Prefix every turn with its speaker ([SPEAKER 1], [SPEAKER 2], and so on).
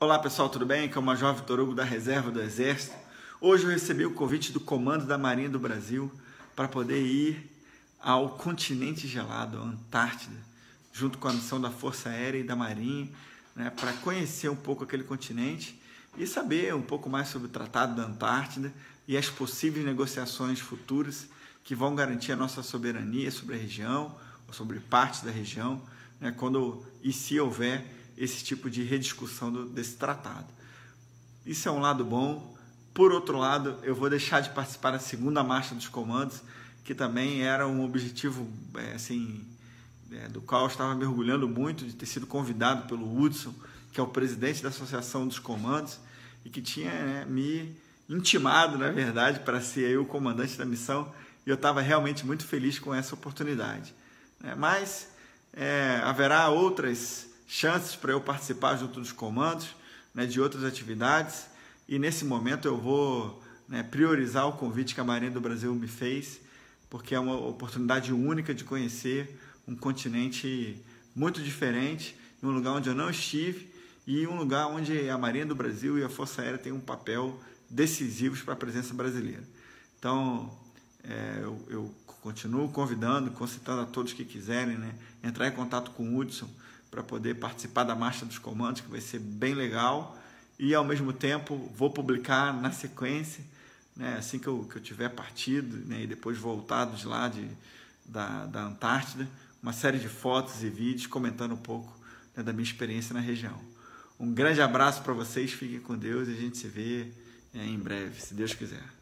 [SPEAKER 1] Olá pessoal, tudo bem? Aqui é o Major Vitor Hugo da Reserva do Exército. Hoje eu recebi o convite do Comando da Marinha do Brasil para poder ir ao continente gelado, a Antártida, junto com a missão da Força Aérea e da Marinha, né, para conhecer um pouco aquele continente e saber um pouco mais sobre o Tratado da Antártida e as possíveis negociações futuras que vão garantir a nossa soberania sobre a região, ou sobre parte da região, né, quando e se houver esse tipo de rediscussão do, desse tratado. Isso é um lado bom. Por outro lado, eu vou deixar de participar da segunda marcha dos comandos, que também era um objetivo é, assim, é, do qual eu estava mergulhando muito, de ter sido convidado pelo Hudson, que é o presidente da Associação dos Comandos, e que tinha né, me intimado, na verdade, para ser o comandante da missão, e eu estava realmente muito feliz com essa oportunidade. Né? Mas é, haverá outras chances para eu participar junto dos comandos, né, de outras atividades. E nesse momento eu vou né, priorizar o convite que a Marinha do Brasil me fez, porque é uma oportunidade única de conhecer um continente muito diferente, um lugar onde eu não estive e um lugar onde a Marinha do Brasil e a Força Aérea têm um papel decisivos para a presença brasileira. Então, é, eu, eu, continuo convidando, concitando a todos que quiserem né, entrar em contato com o Hudson para poder participar da Marcha dos Comandos, que vai ser bem legal. E ao mesmo tempo vou publicar na sequência, né, assim que eu, que eu tiver partido né, e depois voltado de lá de, da, da Antártida, uma série de fotos e vídeos comentando um pouco né, da minha experiência na região. Um grande abraço para vocês, fiquem com Deus e a gente se vê é, em breve, se Deus quiser.